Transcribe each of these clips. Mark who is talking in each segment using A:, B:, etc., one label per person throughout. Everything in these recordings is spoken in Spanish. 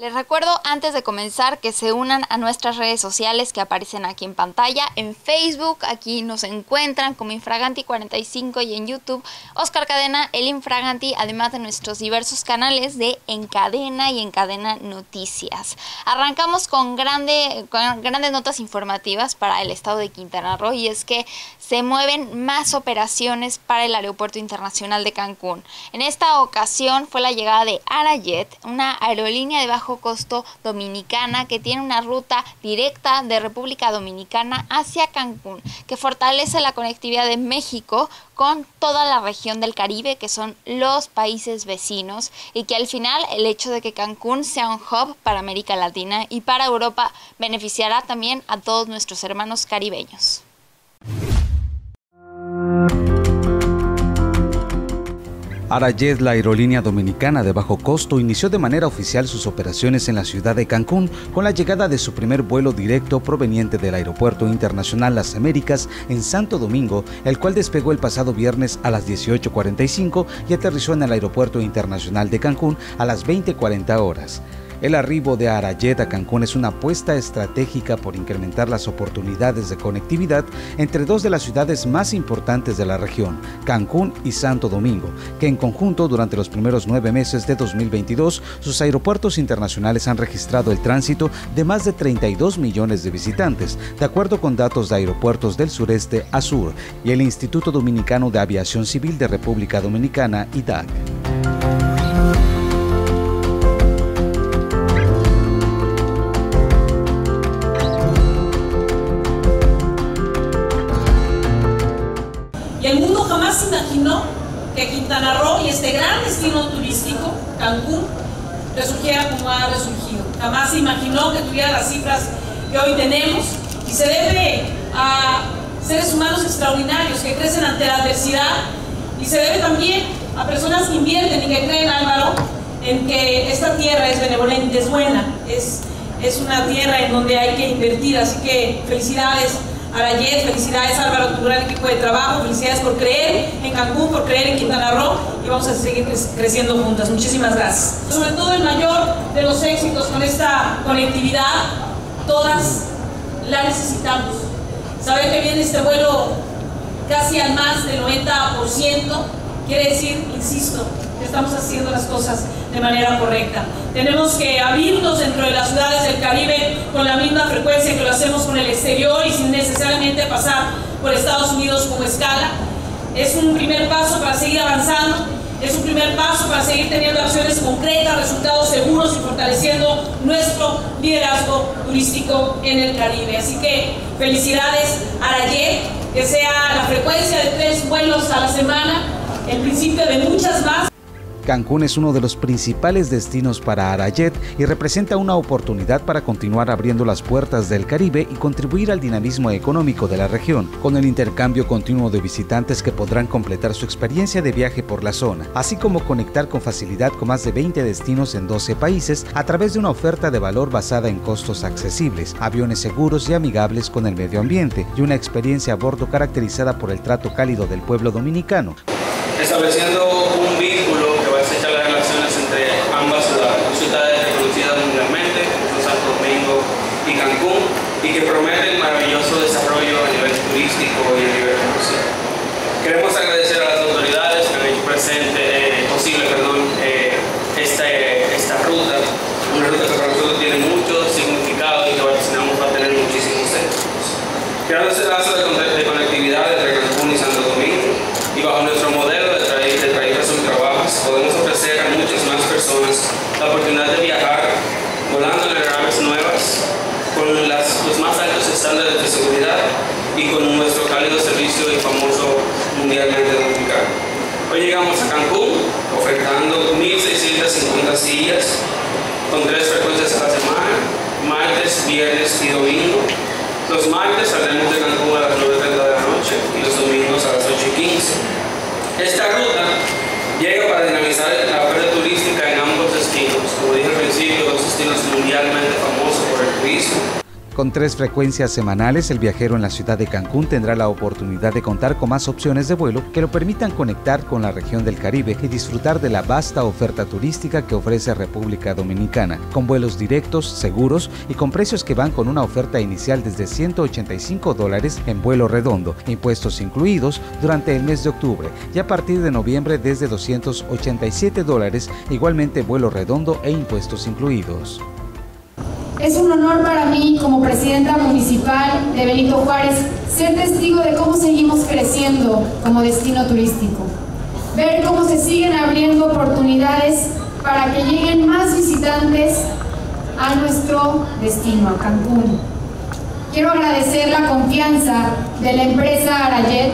A: Les recuerdo antes de comenzar que se unan a nuestras redes sociales que aparecen aquí en pantalla. En Facebook, aquí nos encuentran como Infraganti45 y en YouTube, Oscar Cadena, el Infraganti, además de nuestros diversos canales de Encadena y Encadena Noticias. Arrancamos con, con grandes notas informativas para el estado de Quintana Roo y es que se mueven más operaciones para el Aeropuerto Internacional de Cancún. En esta ocasión fue la llegada de Arajet, una aerolínea de bajo costo dominicana que tiene una ruta directa de República Dominicana hacia Cancún, que fortalece la conectividad de México con toda la región del Caribe, que son los países vecinos, y que al final el hecho de que Cancún sea un hub para América Latina y para Europa beneficiará también a todos nuestros hermanos caribeños.
B: Arajet, la aerolínea dominicana de bajo costo, inició de manera oficial sus operaciones en la ciudad de Cancún con la llegada de su primer vuelo directo proveniente del Aeropuerto Internacional Las Américas en Santo Domingo, el cual despegó el pasado viernes a las 18.45 y aterrizó en el Aeropuerto Internacional de Cancún a las 20.40 horas. El arribo de Arayet a Cancún es una apuesta estratégica por incrementar las oportunidades de conectividad entre dos de las ciudades más importantes de la región, Cancún y Santo Domingo, que en conjunto durante los primeros nueve meses de 2022 sus aeropuertos internacionales han registrado el tránsito de más de 32 millones de visitantes, de acuerdo con datos de aeropuertos del sureste Azur y el Instituto Dominicano de Aviación Civil de República Dominicana, IDAC.
C: Imaginó que Quintana Roo y este gran destino turístico, Cancún, resurgiera como ha resurgido. Jamás se imaginó que tuviera las cifras que hoy tenemos. Y se debe a seres humanos extraordinarios que crecen ante la adversidad. Y se debe también a personas que invierten y que creen, Álvaro, en que esta tierra es benevolente, es buena, es, es una tierra en donde hay que invertir, así que felicidades Arayet, felicidades Álvaro, tu gran equipo de trabajo, felicidades por creer en Cancún, por creer en Quintana Roo y vamos a seguir creciendo juntas. Muchísimas gracias. Sobre todo el mayor de los éxitos con esta conectividad, todas la necesitamos. Saber que viene este vuelo casi al más del 90%, quiere decir, insisto, que estamos haciendo las cosas de manera correcta. Tenemos que abrirnos dentro de las ciudades del Caribe con la misma frecuencia que lo hacemos con el exterior pasar por Estados Unidos como escala. Es un primer paso para seguir avanzando, es un primer paso para seguir teniendo acciones concretas, resultados seguros y fortaleciendo nuestro liderazgo turístico en el Caribe. Así que felicidades a Arayet, que sea la frecuencia de tres vuelos a la semana, el principio de muchas más.
B: Cancún es uno de los principales destinos para Arayet y representa una oportunidad para continuar abriendo las puertas del Caribe y contribuir al dinamismo económico de la región, con el intercambio continuo de visitantes que podrán completar su experiencia de viaje por la zona, así como conectar con facilidad con más de 20 destinos en 12 países a través de una oferta de valor basada en costos accesibles, aviones seguros y amigables con el medio ambiente y una experiencia a bordo caracterizada por el trato cálido del pueblo dominicano.
D: Estableciendo un vínculo y Cancún y que prometen maravilloso desarrollo a nivel turístico y a nivel comercial. Queremos agradecer a las autoridades que han hecho presente, eh, posible perdón, eh, esta, esta ruta, una ruta que para nosotros tiene mucho significado y que vaticinamos va a tener muchísimos éxitos. Creando este lazo de, de, conectividad entre Cancún y Santo Domingo y bajo nuestro modelo de traer, de traer sus trabajos podemos ofrecer a muchas más personas la oportunidad de viajar volando en aeronaves nuevas con las, los más altos estándares de seguridad y con nuestro cálido servicio y famoso mundialmente dominicano. Hoy llegamos a Cancún ofertando 1.650 sillas con tres frecuencias a la semana, martes, viernes y domingo. Los martes saldremos de Cancún a las 9.30 de la noche y los domingos a las 8.15. Esta ruta llega para dinamizar la oferta turística en ambos destinos. Como dije al principio, dos destinos mundialmente famosos por el turismo
B: Con tres frecuencias semanales, el viajero en la ciudad de Cancún tendrá la oportunidad de contar con más opciones de vuelo que lo permitan conectar con la región del Caribe y disfrutar de la vasta oferta turística que ofrece República Dominicana, con vuelos directos, seguros y con precios que van con una oferta inicial desde 185 dólares en vuelo redondo, impuestos incluidos, durante el mes de octubre y a partir de noviembre desde 287 dólares, igualmente vuelo redondo e impuestos incluidos.
E: Es un honor para mí, como presidenta municipal de Benito Juárez, ser testigo de cómo seguimos creciendo como destino turístico. Ver cómo se siguen abriendo oportunidades para que lleguen más visitantes a nuestro destino, a Cancún. Quiero agradecer la confianza de la empresa Arayet,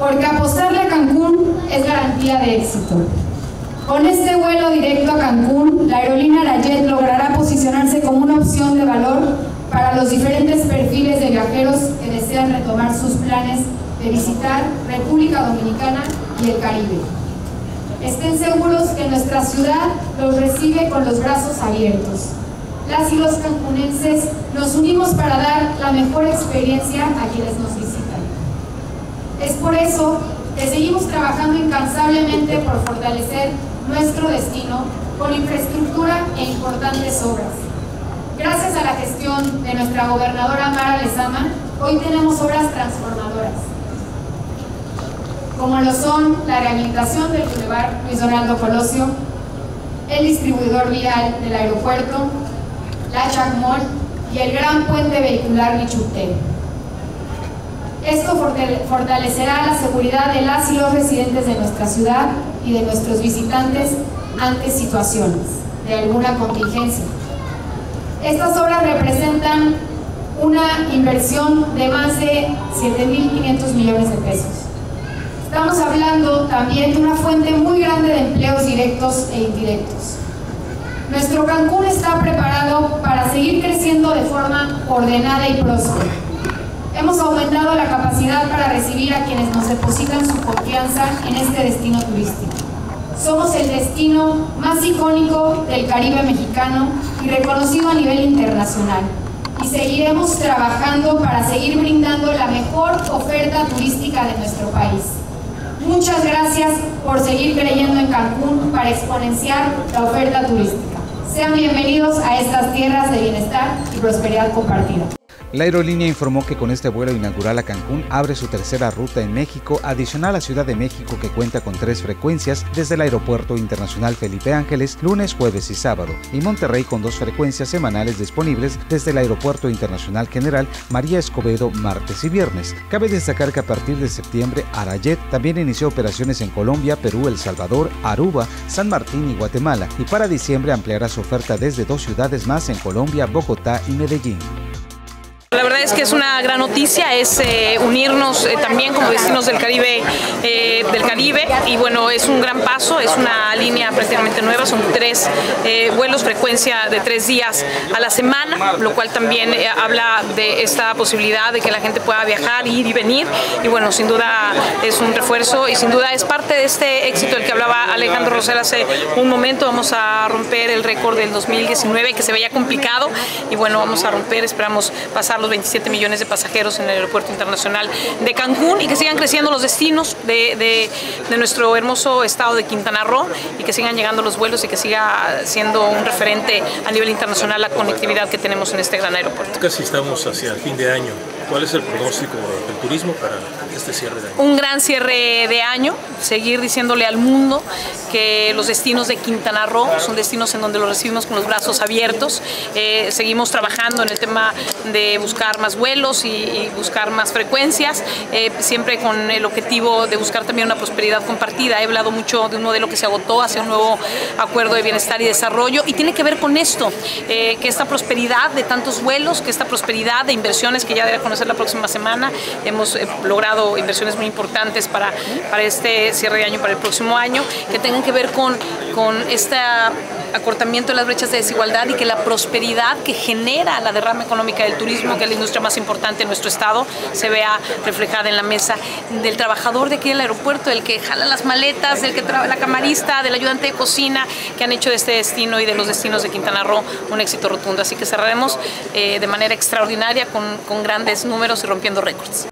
E: porque apostarle a Cancún es garantía de éxito. Con este vuelo directo a Cancún, la aerolínea Arayet logrará posicionarse como una opción de valor para los diferentes perfiles de viajeros que desean retomar sus planes de visitar República Dominicana y el Caribe. Estén seguros que nuestra ciudad los recibe con los brazos abiertos. Las y los cancunenses nos unimos para dar la mejor experiencia a quienes nos visitan. Es por eso que seguimos trabajando incansablemente por fortalecer nuestro destino con infraestructura e importantes obras. Gracias a la gestión de nuestra gobernadora Mara Lezama, hoy tenemos obras transformadoras, como lo son la rehabilitación del Boulevard Luis Donaldo Colosio, el distribuidor vial del aeropuerto, la Chacmol y el gran puente vehicular Michute. Esto fortalecerá la seguridad de las y los residentes de nuestra ciudad y de nuestros visitantes ante situaciones de alguna contingencia. Estas obras representan una inversión de más de 7.500 millones de pesos. Estamos hablando también de una fuente muy grande de empleos directos e indirectos. Nuestro Cancún está preparado para seguir creciendo de forma ordenada y próspera Hemos aumentado la capacidad para recibir a quienes nos depositan su confianza en este destino turístico. Somos el destino más icónico del Caribe mexicano y reconocido a nivel internacional. Y seguiremos trabajando para seguir brindando la mejor oferta turística de nuestro país. Muchas gracias por seguir creyendo en Cancún para exponenciar la oferta turística. Sean bienvenidos a estas tierras de bienestar y prosperidad compartida.
B: La aerolínea informó que con este vuelo inaugural a Cancún abre su tercera ruta en México, adicional a Ciudad de México que cuenta con tres frecuencias desde el Aeropuerto Internacional Felipe Ángeles lunes, jueves y sábado, y Monterrey con dos frecuencias semanales disponibles desde el Aeropuerto Internacional General María Escobedo martes y viernes. Cabe destacar que a partir de septiembre Arayet también inició operaciones en Colombia, Perú, El Salvador, Aruba, San Martín y Guatemala, y para diciembre ampliará su oferta desde dos ciudades más en Colombia, Bogotá y Medellín.
C: La verdad es que es una gran noticia, es eh, unirnos eh, también como destinos del Caribe, eh, Caribe y bueno, es un gran paso, es una línea prácticamente nueva, son tres vuelos, frecuencia de tres días a la semana, lo cual también habla de esta posibilidad de que la gente pueda viajar, ir y venir y bueno, sin duda es un refuerzo y sin duda es parte de este éxito del que hablaba Alejandro Rosel hace un momento, vamos a romper el récord del 2019 que se veía complicado y bueno, vamos a romper, esperamos pasar los 27 millones de pasajeros en el Aeropuerto Internacional de Cancún y que sigan creciendo los destinos de, nuestro hermoso estado de Quintana Roo y que sigan llegando los vuelos y que siga siendo un referente a nivel internacional la conectividad que tenemos en este gran aeropuerto.
F: Casi estamos hacia el fin de año. ¿Cuál es el pronóstico del turismo para este cierre de año?
C: Un gran cierre de año, seguir diciéndole al mundo que los destinos de Quintana Roo son destinos en donde los recibimos con los brazos abiertos. Eh, seguimos trabajando en el tema de buscar más vuelos y, buscar más frecuencias, eh, siempre con el objetivo de buscar también una prosperidad compartida. He hablado mucho de un modelo que se agotó hacia un nuevo acuerdo de bienestar y desarrollo y tiene que ver con esto, eh, que esta prosperidad de tantos vuelos, que esta prosperidad de inversiones que ya debe conocer la próxima semana, hemos eh, logrado inversiones muy importantes para, para este cierre de año, para el próximo año, que tengan que ver con, con esta acortamiento de las brechas de desigualdad y que la prosperidad que genera la derrama económica del turismo, que es la industria más importante en nuestro estado, se vea reflejada en la mesa del trabajador de aquí del aeropuerto, del que jala las maletas, del que trabaja la camarista, del ayudante de cocina, que han hecho de este destino y de los destinos de Quintana Roo un éxito rotundo. Así que cerraremos eh, de manera extraordinaria con, con grandes números y rompiendo récords.